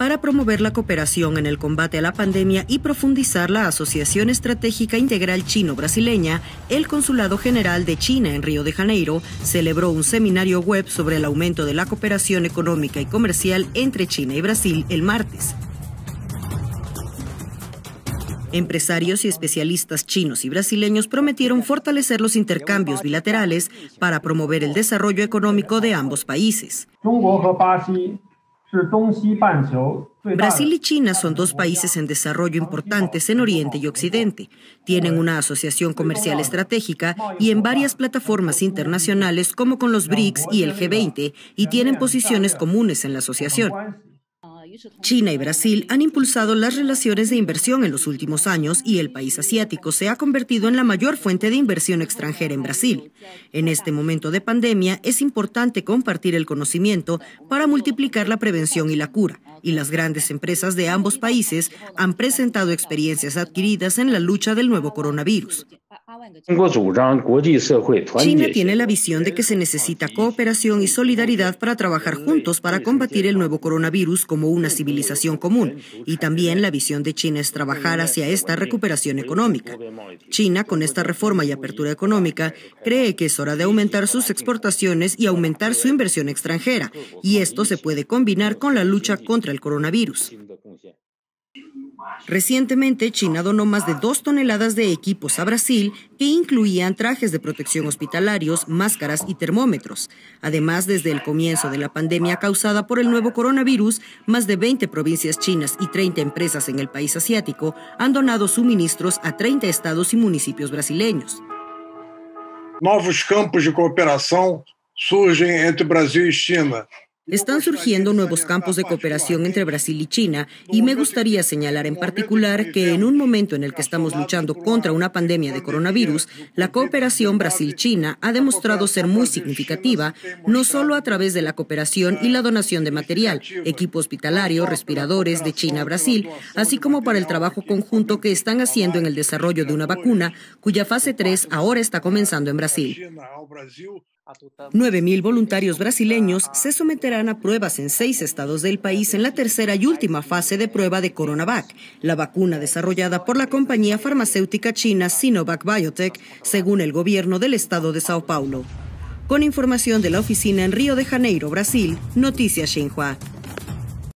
para promover la cooperación en el combate a la pandemia y profundizar la Asociación Estratégica Integral Chino-Brasileña, el Consulado General de China en Río de Janeiro celebró un seminario web sobre el aumento de la cooperación económica y comercial entre China y Brasil el martes. Empresarios y especialistas chinos y brasileños prometieron fortalecer los intercambios bilaterales para promover el desarrollo económico de ambos países. Brasil y China son dos países en desarrollo importantes en Oriente y Occidente. Tienen una asociación comercial estratégica y en varias plataformas internacionales como con los BRICS y el G20 y tienen posiciones comunes en la asociación. China y Brasil han impulsado las relaciones de inversión en los últimos años y el país asiático se ha convertido en la mayor fuente de inversión extranjera en Brasil. En este momento de pandemia es importante compartir el conocimiento para multiplicar la prevención y la cura, y las grandes empresas de ambos países han presentado experiencias adquiridas en la lucha del nuevo coronavirus. China tiene la visión de que se necesita cooperación y solidaridad para trabajar juntos para combatir el nuevo coronavirus como una civilización común. Y también la visión de China es trabajar hacia esta recuperación económica. China, con esta reforma y apertura económica, cree que es hora de aumentar sus exportaciones y aumentar su inversión extranjera. Y esto se puede combinar con la lucha contra el coronavirus. Recientemente, China donó más de dos toneladas de equipos a Brasil que incluían trajes de protección hospitalarios, máscaras y termómetros. Además, desde el comienzo de la pandemia causada por el nuevo coronavirus, más de 20 provincias chinas y 30 empresas en el país asiático han donado suministros a 30 estados y municipios brasileños. Nuevos campos de cooperación surgen entre Brasil y China. Están surgiendo nuevos campos de cooperación entre Brasil y China y me gustaría señalar en particular que en un momento en el que estamos luchando contra una pandemia de coronavirus, la cooperación Brasil-China ha demostrado ser muy significativa, no solo a través de la cooperación y la donación de material, equipo hospitalario, respiradores de China a Brasil, así como para el trabajo conjunto que están haciendo en el desarrollo de una vacuna cuya fase 3 ahora está comenzando en Brasil. 9.000 voluntarios brasileños se someterán a pruebas en seis estados del país en la tercera y última fase de prueba de Coronavac, la vacuna desarrollada por la compañía farmacéutica china Sinovac Biotech, según el gobierno del estado de Sao Paulo. Con información de la oficina en Río de Janeiro, Brasil, Noticias Xinhua.